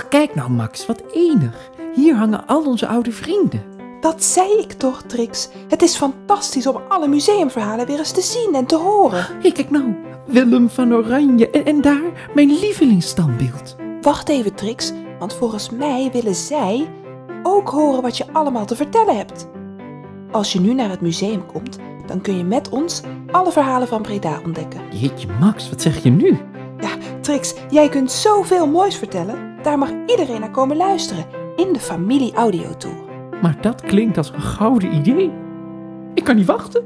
Kijk nou, Max, wat enig. Hier hangen al onze oude vrienden. Dat zei ik toch, Trix. Het is fantastisch om alle museumverhalen weer eens te zien en te horen. Hé, kijk nou. Willem van Oranje en, en daar mijn lievelingsstandbeeld. Wacht even, Trix, want volgens mij willen zij ook horen wat je allemaal te vertellen hebt. Als je nu naar het museum komt, dan kun je met ons alle verhalen van Breda ontdekken. Jeetje, Max, wat zeg je nu? Trix, jij kunt zoveel moois vertellen. Daar mag iedereen naar komen luisteren in de familie Audiotour. Maar dat klinkt als een gouden idee. Ik kan niet wachten.